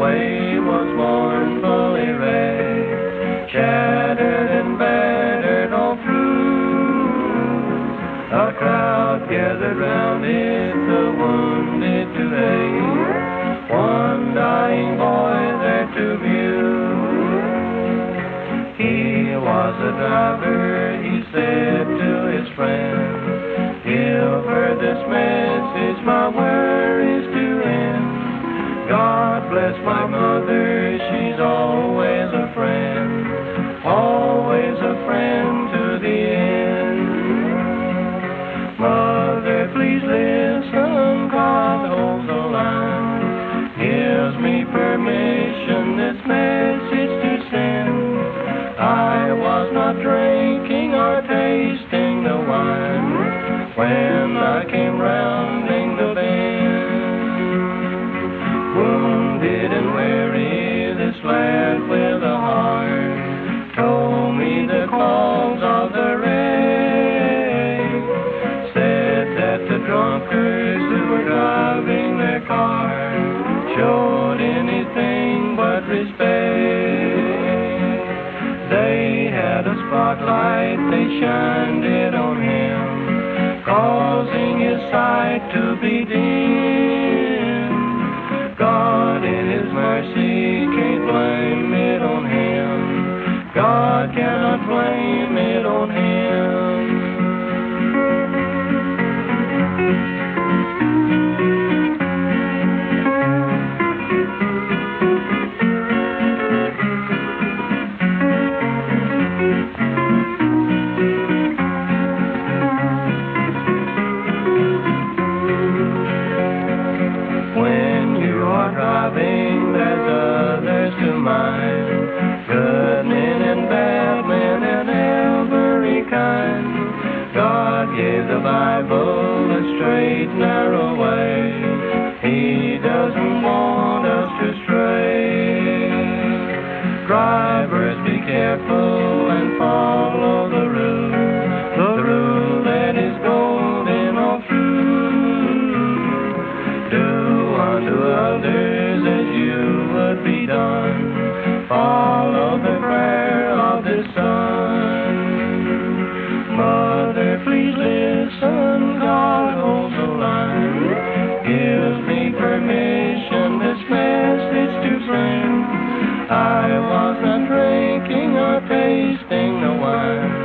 way was mournfully wrecked, shattered and battered all through. A crowd gathered round it, the wounded to aid, one dying boy there to view. He was a driver, he said to his friend, Give her this message, Bless my mother, she's always a drunkards who were driving their car showed anything but respect. They had a spotlight, they shined it on him, causing his sight to be dim. God in his mercy can't blame it on him. God cannot blame it on him. Driving, there's others to mind. Good men and bad men and every kind. God gave the Bible a straight, narrow way. He doesn't want us to stray. Drivers, be careful and follow to others as you would be done. Follow the prayer of the Son. Mother, please listen, God holds the line. Gives me permission this message to bring. I was not drinking or tasting the wine.